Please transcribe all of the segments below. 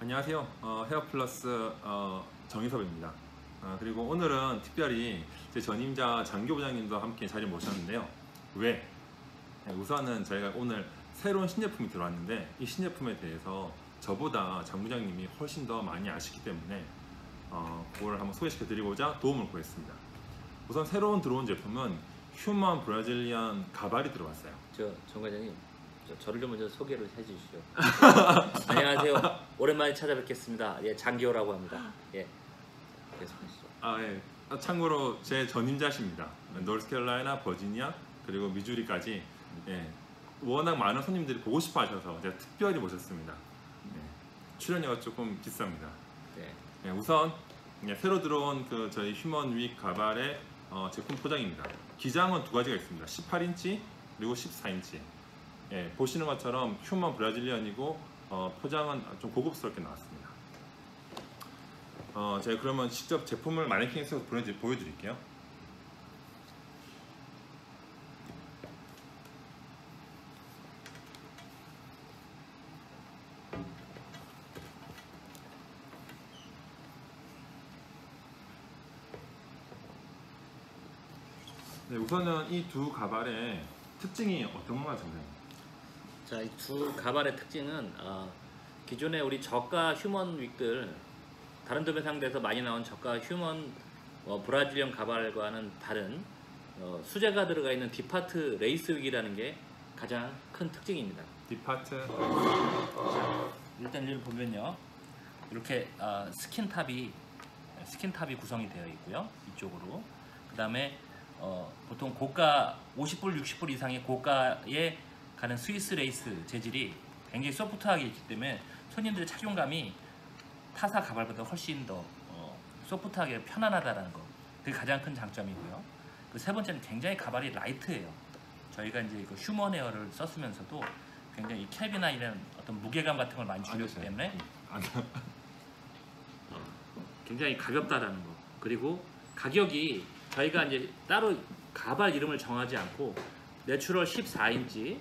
안녕하세요. 어, 헤어플러스 어, 정희섭입니다. 아, 그리고 오늘은 특별히 제 전임자 장교 부장님도 함께 자리 모셨는데요. 왜? 네, 우선은 저희가 오늘 새로운 신제품이 들어왔는데 이 신제품에 대해서 저보다 장 부장님이 훨씬 더 많이 아시기 때문에 어, 그걸 한번 소개시켜 드리고자 도움을 구했습니다. 우선 새로운 들어온 제품은 휴먼 브라질리안 가발이 들어왔어요. 저 정 과장님 저, 저를 좀 먼저 소개를 해주시죠. 안녕하세요. 오랜만에 찾아뵙겠습니다. 예 장기호라고 합니다. 예 계속하시죠. 아, 예. 아, 참고로 제 전임자십니다. 노스캐롤라이나, 버지니아, 그리고 미주리까지 예. 워낙 많은 손님들이 보고 싶어 하셔서 제가 특별히 모셨습니다. 예. 출연료가 조금 비쌉니다. 네. 예, 우선 예, 새로 들어온 그 저희 휴먼 윅 가발의 어, 제품 포장입니다. 기장은 두 가지가 있습니다. 18인치 그리고 14인치. 예, 보시는 것처럼 휴먼 브라질리언이고 어, 포장은 좀 고급스럽게 나왔습니다. 어, 제가 그러면 직접 제품을 마네킹에서 보여드, 보여드릴게요. 네, 우선은 이 두 가발의 특징이 어떤 건가 정말 자, 이 두 가발의 특징은 어, 기존에 우리 저가 human wig들 다른 도매 상대에서 많이 나온 저가 human 어, Brazilian 가발과는 다른 어, 수제가 들어가 있는 deep part lace wig이라는 게 가장 큰 특징입니다. Deep part? 일단 여기 보면요. 이렇게 어, skin top이 skin top이 구성이 되어 있고요 이쪽으로. 그 다음에 어, 보통 고가 50불 60불 이상의 고가에 가는 Swiss lace 재질이 굉장히 소프트하게 있기 때문에 손님들의 착용감이 타사 가발보다 훨씬 더 어, 소프트하게 편안하다는 거. 그게 가장 큰 장점이고요. 그 세 번째는 굉장히 가발이 light해요. 저희가 이제 그 human hair를 썼으면서도 굉장히 이 캡이나 이런 어떤 무게감 같은 걸 많이 줄였기 앉으세요. 때문에 아, 굉장히 가볍다라는 거. 그리고 가격이 저희가 이제 따로 가발 이름을 정하지 않고 natural 14인치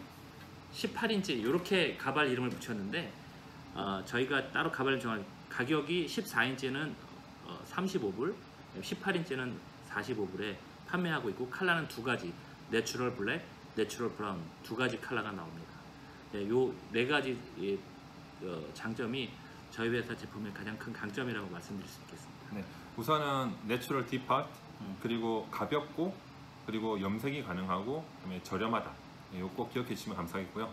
18인치 이렇게 가발 이름을 붙였는데 어, 저희가 따로 가발을 정한 가격이 14인치는 어, 35불 18인치는 45불에 판매하고 있고 컬러는 두 가지 natural black natural brown 두 가지 컬러가 나옵니다 네, 요 네 가지 예, 어, 장점이 저희 회사 제품의 가장 큰 강점이라고 말씀드릴 수 있겠습니다. 네, 우선은 natural deep part 음. 그리고 가볍고 그리고 염색이 가능하고 그다음에 저렴하다. 네, 이거 꼭 기억해 주시면 감사하겠고요.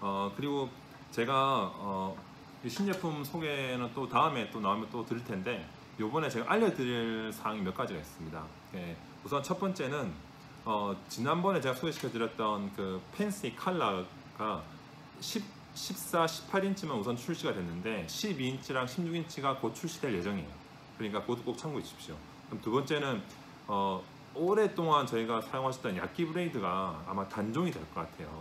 어, 그리고 제가 어, 이 신제품 소개는 또 다음에 또 나오면 또 드릴 텐데 요번에 제가 알려드릴 사항이 몇 가지가 있습니다. 예, 우선 첫 번째는 어, 지난번에 제가 소개시켜 드렸던 그 펜시 칼라가 10, 14, 18인치만 우선 출시가 됐는데 12인치랑 16인치가 곧 출시될 예정이에요. 그러니까 그것도 꼭 참고해 주십시오. 그럼 두 번째는 어, 오랫동안 저희가 사용하셨던 야끼 브레이드가 아마 단종이 될 것 같아요.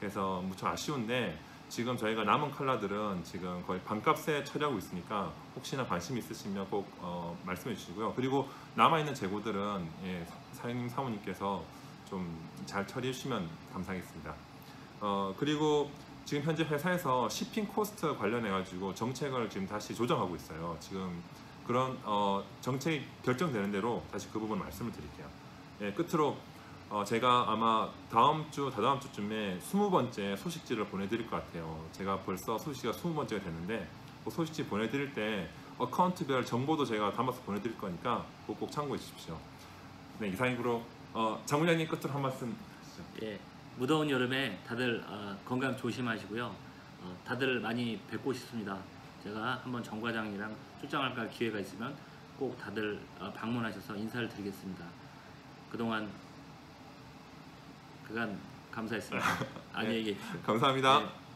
그래서 무척 아쉬운데 지금 저희가 남은 컬러들은 지금 거의 반값에 처리하고 있으니까 혹시나 관심 있으시면 꼭 어, 말씀해 주시고요. 그리고 남아있는 재고들은 예, 사- 사장님 사모님께서 좀 잘 처리해 주시면 감사하겠습니다. 어, 그리고 지금 현재 회사에서 shipping cost 관련해 가지고 정책을 지금 다시 조정하고 있어요. 지금 그런 어, 정책이 결정되는 대로 다시 그 부분 말씀을 드릴게요. 예, 끝으로 어, 제가 아마 다음 주, 다다음 주쯤에 20번째 소식지를 보내드릴 것 같아요. 제가 벌써 소식지가 20번째가 됐는데 그 소식지 보내드릴 때 어카운트별 정보도 제가 담아서 보내드릴 거니까 그거 꼭 참고해 주십시오. 네, 이상으로 어, 장부장님 끝으로 한 말씀 하시죠. 예, 무더운 여름에 다들 어, 건강 조심하시고요. 어, 다들 많이 뵙고 싶습니다. 제가 한번 정 과장이랑 출장할 갈 기회가 있으면 꼭 다들 어, 방문하셔서 인사를 드리겠습니다. 그동안 그간 감사했습니다. 안녕히 계십시오. 감사합니다. 네.